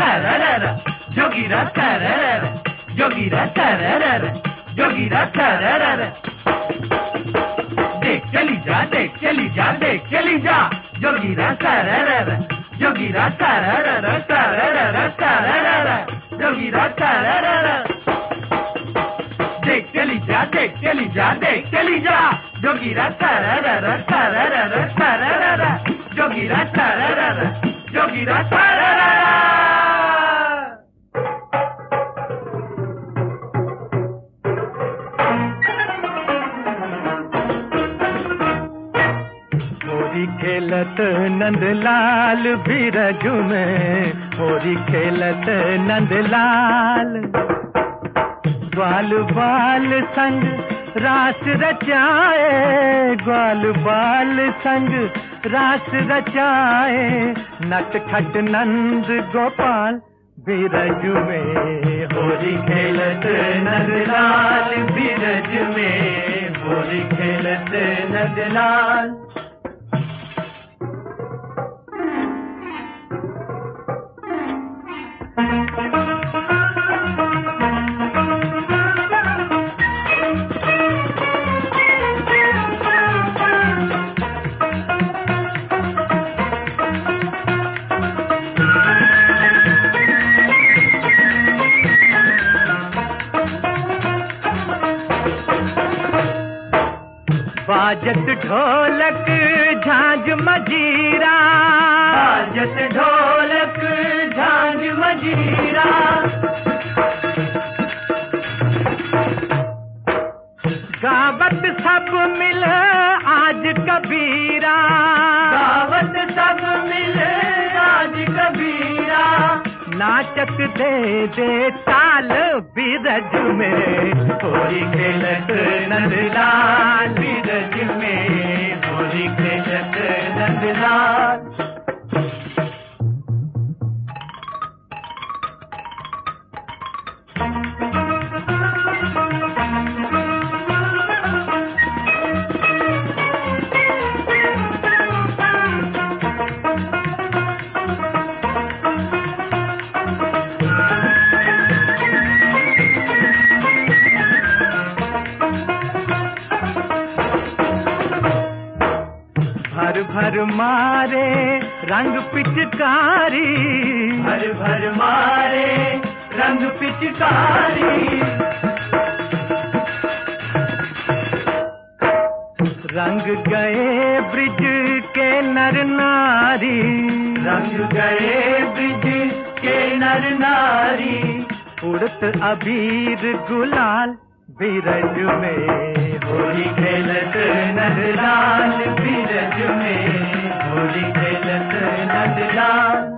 tararara, yogira tararara, yogira tararara, yogira tararara. देख चली जा देख चली जा देख चली जा योगीरा tararara, yogira tararara, tararara, tararara, yogira tararara. देख चली जा देख चली जा देख चली जा jogira tararara, tararara, tararara, jogira tararara, jogira tararara. खेलत नंदलाल बिरजू में, होरी खेलत नंदलाल। ग्वाल बाल संग रास रचाए ग्वाल बाल संग रास रचाए, नट खट नंद गोपाल बिरज में, होरी खेलत नंदलाल बिरज में, होरी खेलत नंदलाल। बाजत ढोलक झांझ मजीरा। बाजत ढोलक झांझ मजीरा। गावत सब मिल आज कबीरा। गावत सब मिल आज कबीरा। नाचत दे दे ताल बीरज में। कोई खेलत नंदलाल बीरज में। पिचकारी। भर भर मारे रंग पिचकारी। रंग गए ब्रिज के नर नारी। रंग गए ब्रिज के नर नारी। उड़त अबीर गुलाल बीरज में। होली खेलत नदलाल बीरज में होली खेलत नंदलाल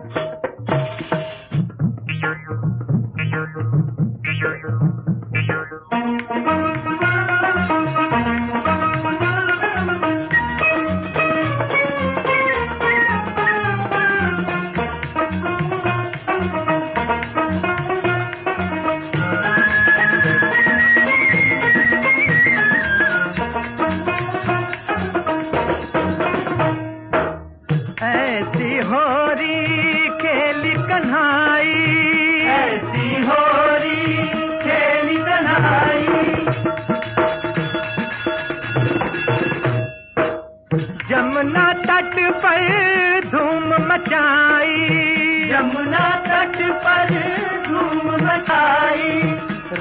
धूम यमुना तट पर धूम मचाई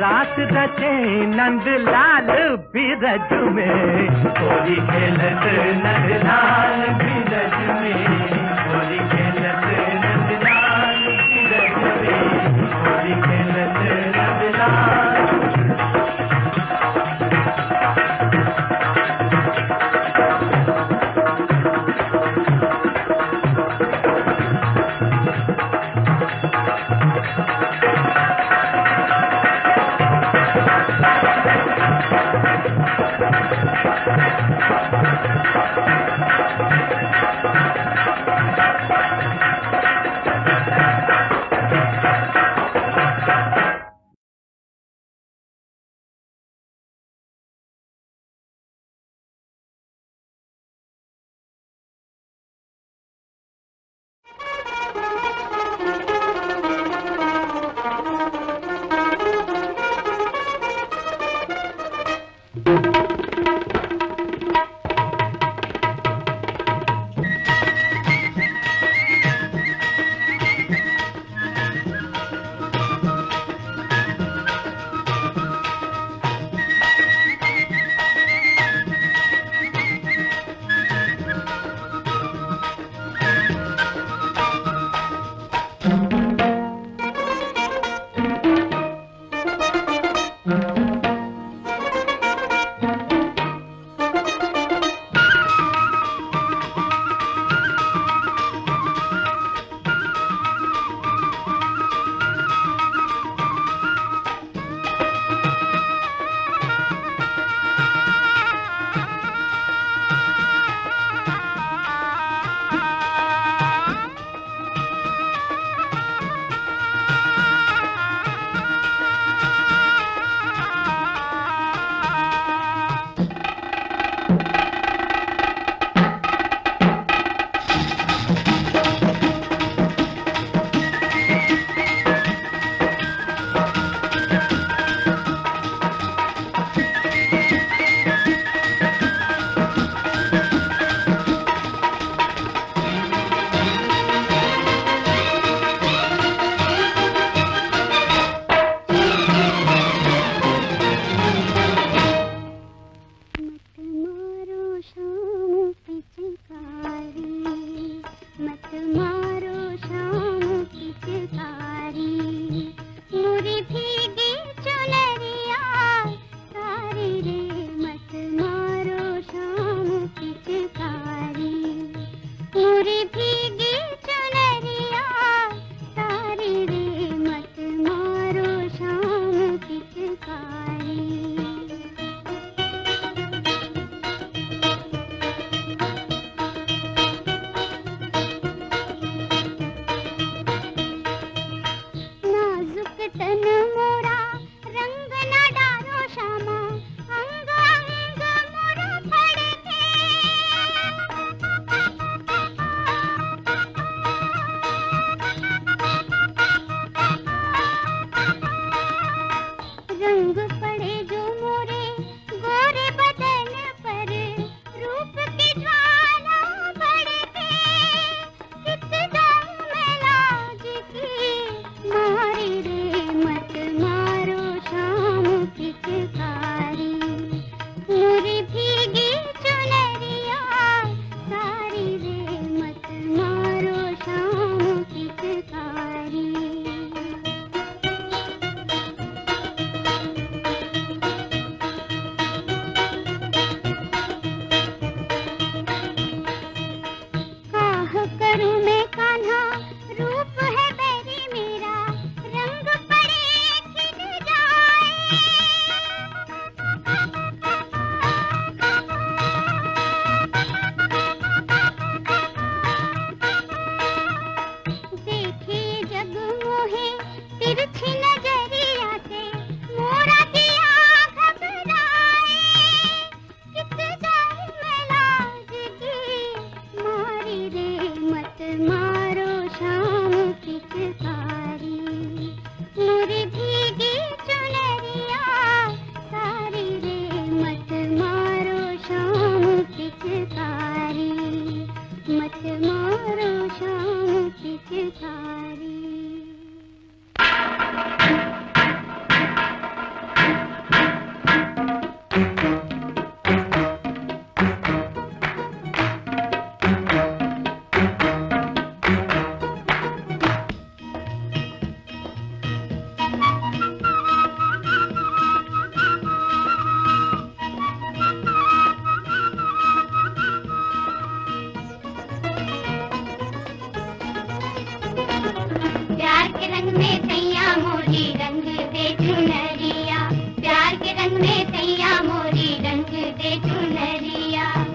रात रचे नंद लाल बीरज में। होली खेलत नंद लाल बीरज में।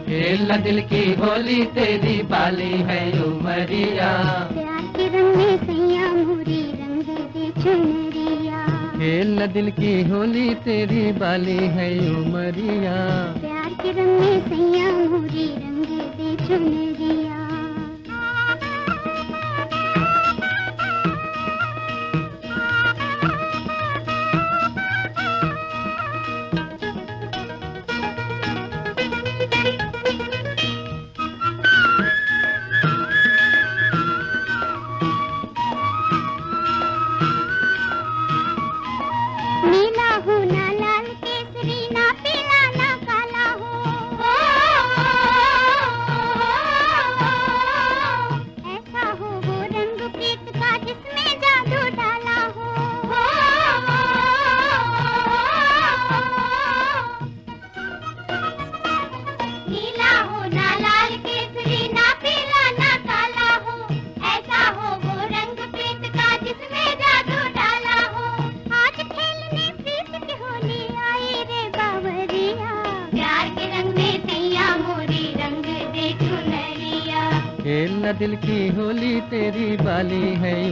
खेल दिल की होली तेरी बाली है उमरिया। प्यार के रंग में सैया मोरी रंग दे चुनरिया। खेल दिल की होली तेरी बाली है उमरिया। प्यार के रंग में सैया मोरी रंग दे चुनरिया। दिल की होली तेरी बाली है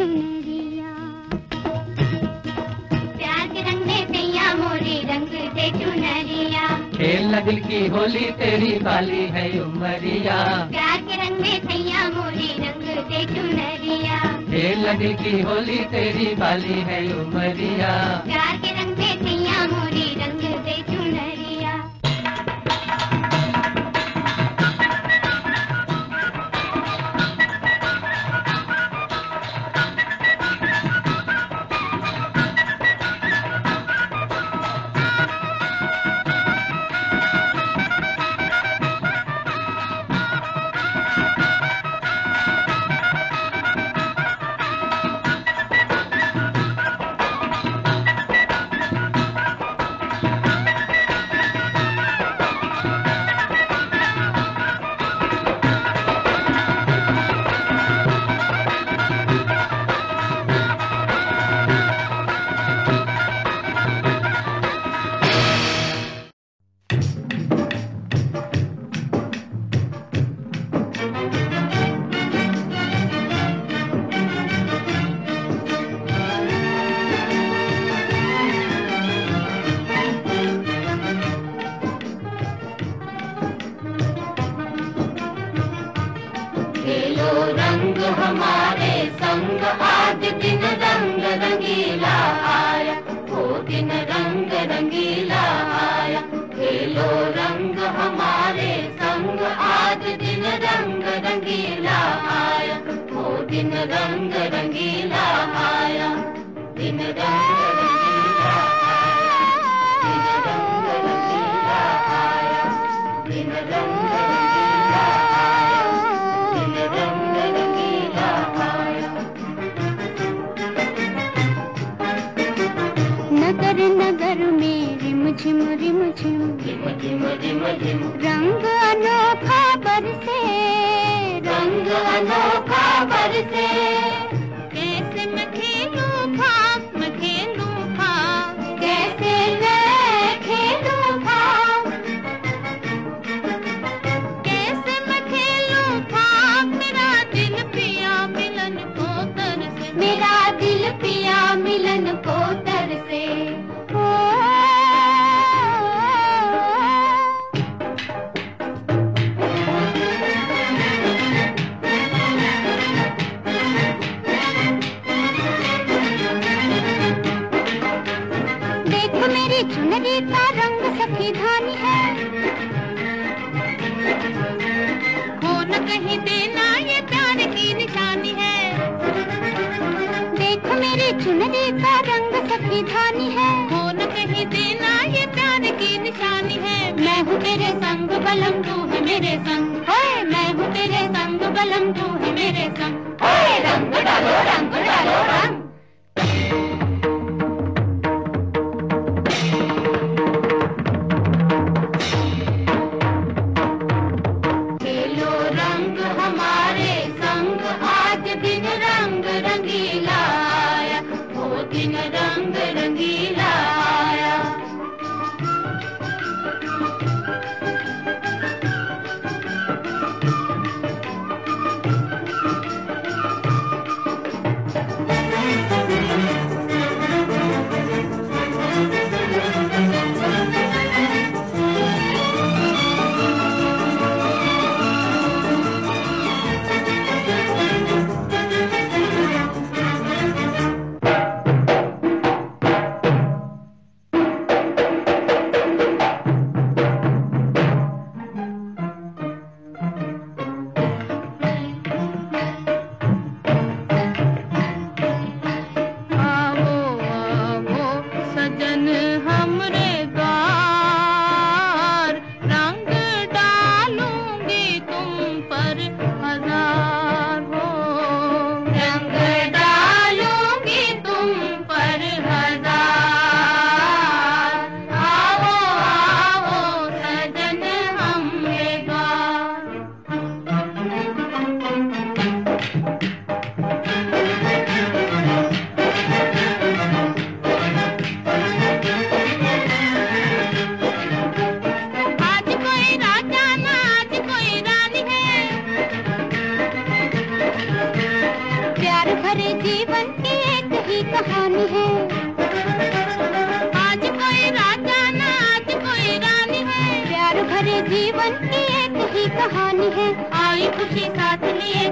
चुनरिया प्यार के रंग में सैया मोरी रंग चुनरिया। खेल दिल की होली तेरी बाली है उमरिया। प्यार के रंग में सैया मोरी रंग दे चुनरिया। खेल दिल की होली तेरी बाली है उमरिया। प्यार के रंगीला आया वो दिन रंग रंगीला आया दिन रंग रंगीला आया दिन रंग रंगीला आया दिन रंग रंगीला आया दिन रंग रंगीला आया नगर नगर में रिम झिम रिम झिम। झिम झिम झिम झिम। रंग अनोखा अनोखा बरसे बलम तू है मेरे संग। है मैं हूँ तेरे संग, बलम तू है मेरे संग। रंग डालो रंग डालो, रंग। कहानी है। आज कोई राजा ना आज कोई रानी है। प्यार भरे जीवन की एक ही कहानी है। आई खुशी साथ लिए